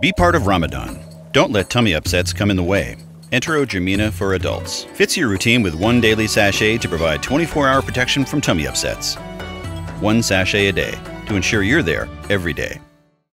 Be part of Ramadan. Don't let tummy upsets come in the way. Enterogermina for adults. Fits your routine with one daily sachet to provide 24 hour protection from tummy upsets. One sachet a day to ensure you're there every day.